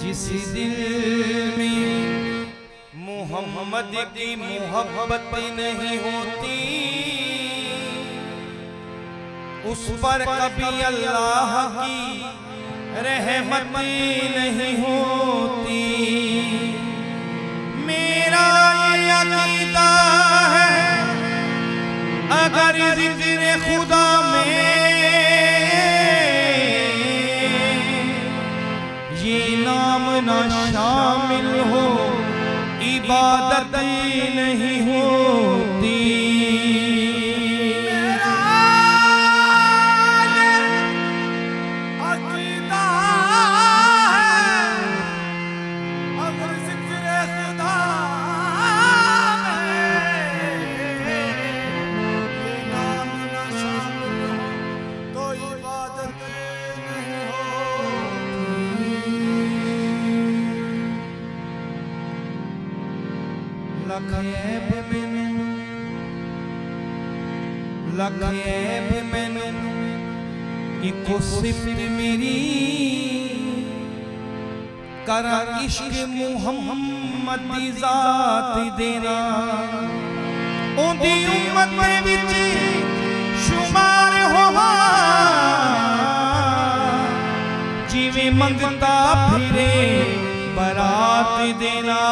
جس دل میں محمد کی محبت نہیں ہوتی، اس پر کبھی اللہ کی رحمت نہیں ہوتی۔ میرا یہ عقیدہ ہے، اگر ذکر خدا میں شامل ہو عبادت نہیں کرا عشق محمد ذات دینا۔ اون دی امت دے وچ شمار ہوا جیویں منگتا پھرے برات دینا۔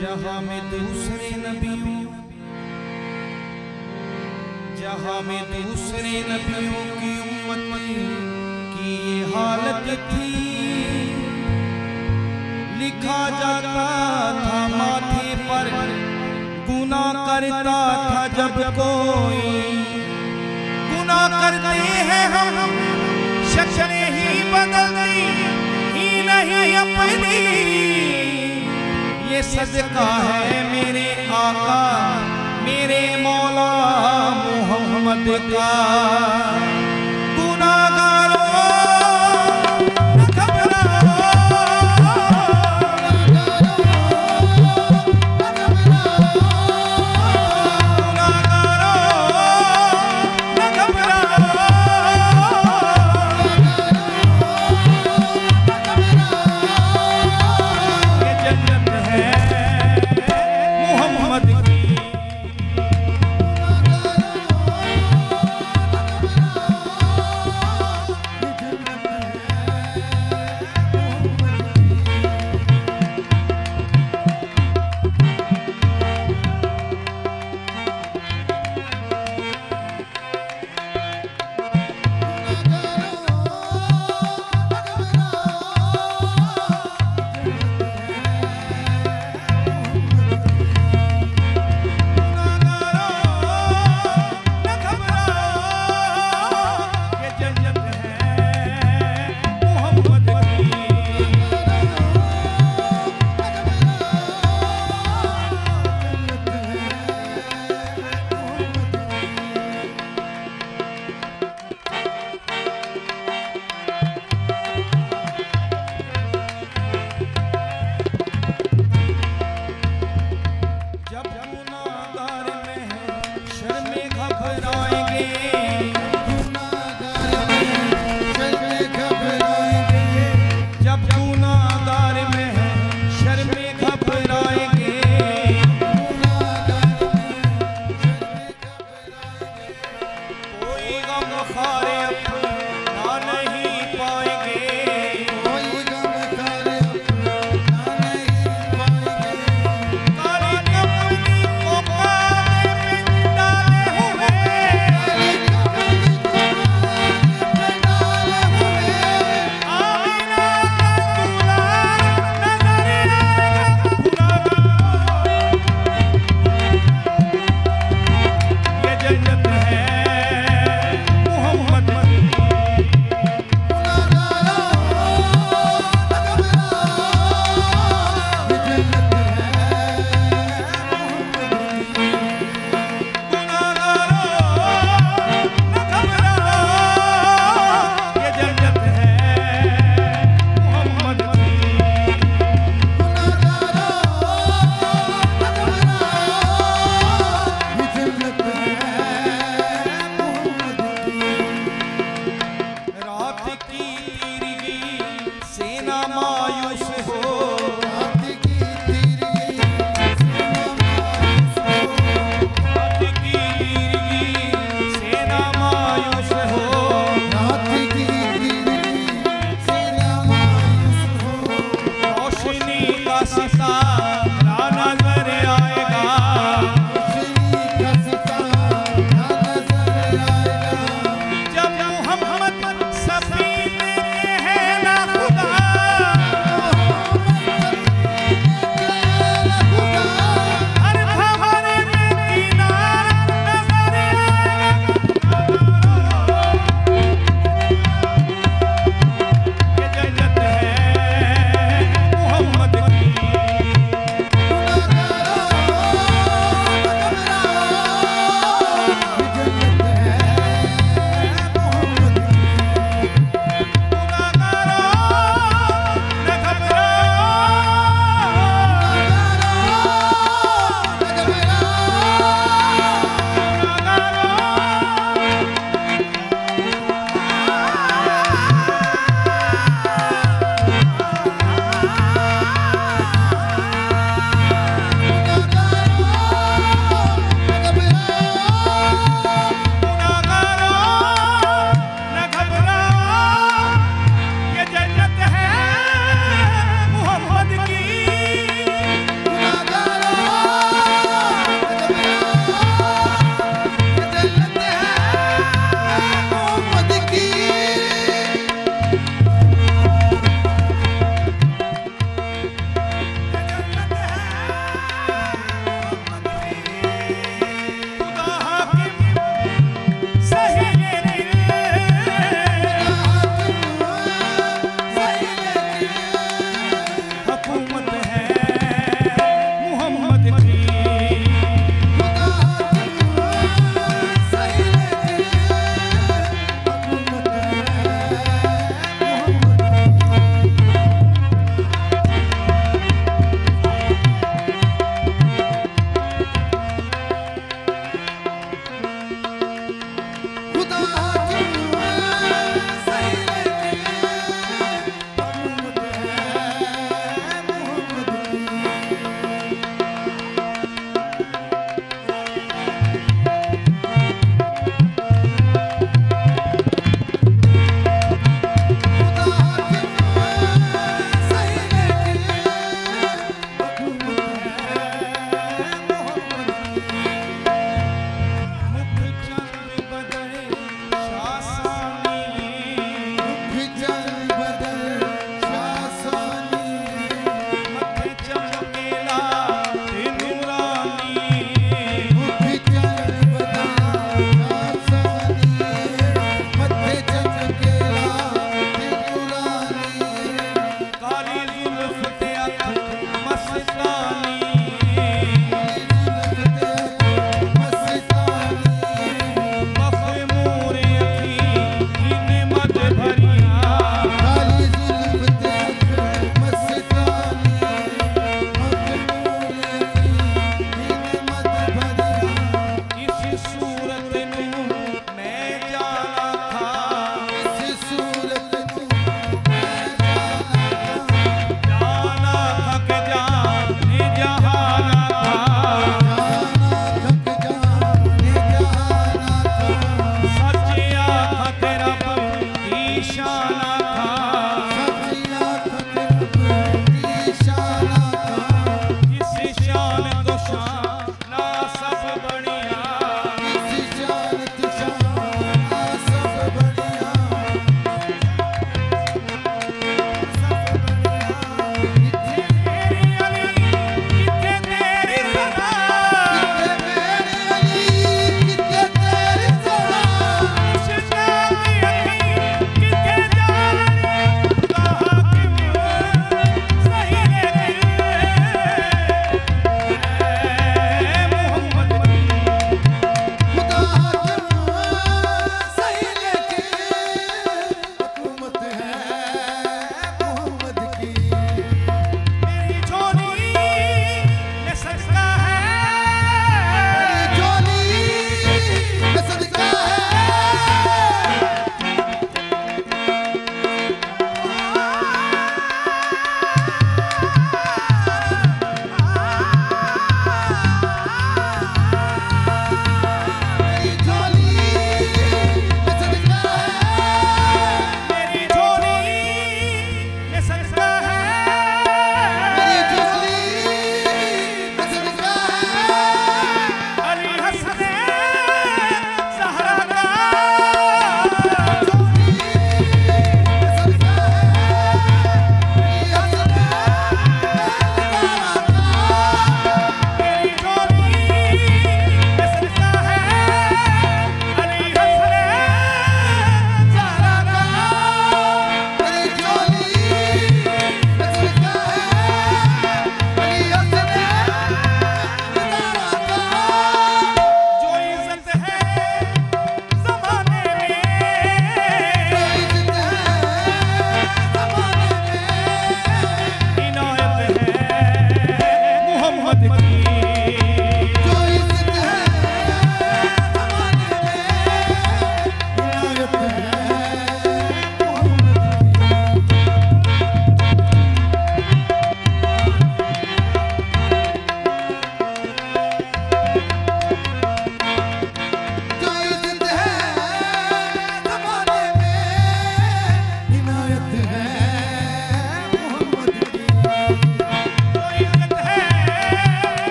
جہاں میں دوسرے نبیوں جہاں میں دوسرے نبیوں کی امت کی یہ حالت تھی۔ لکھا جاتا تھا ماتھے پر، گناہ کرتا تھا جب کوئی۔ گناہ کرتے ہیں ہم، شکلیں ہی بدلتی ہی نہیں اپنی۔ یہ صدقہ ہے میرے آقا میرے مولا محمد کا۔ na